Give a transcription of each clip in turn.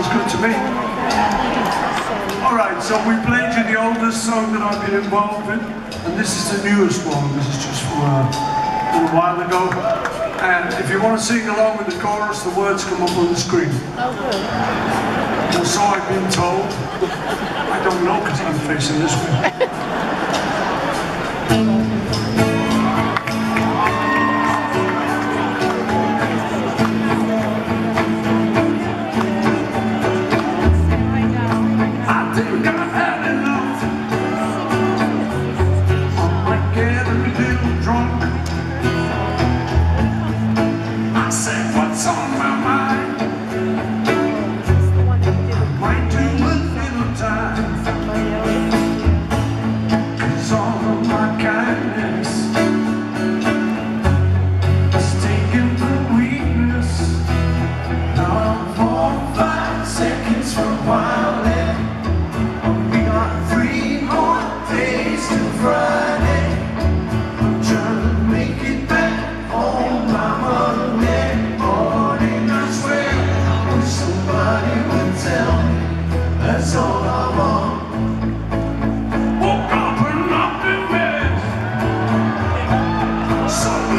Sounds good to me. All right, so we played you the oldest song that I've been involved in, and this is the newest one. This is just from uh, a little while ago. And if you want to sing along with the chorus, the words come up on the screen. Oh, good. Or so I've been told. I don't know because I'm facing this way. I think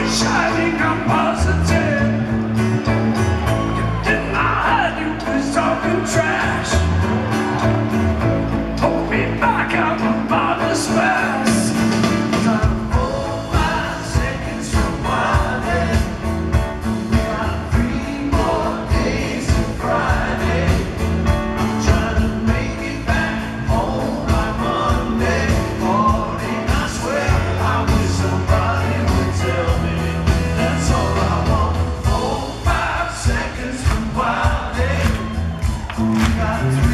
shining positive about to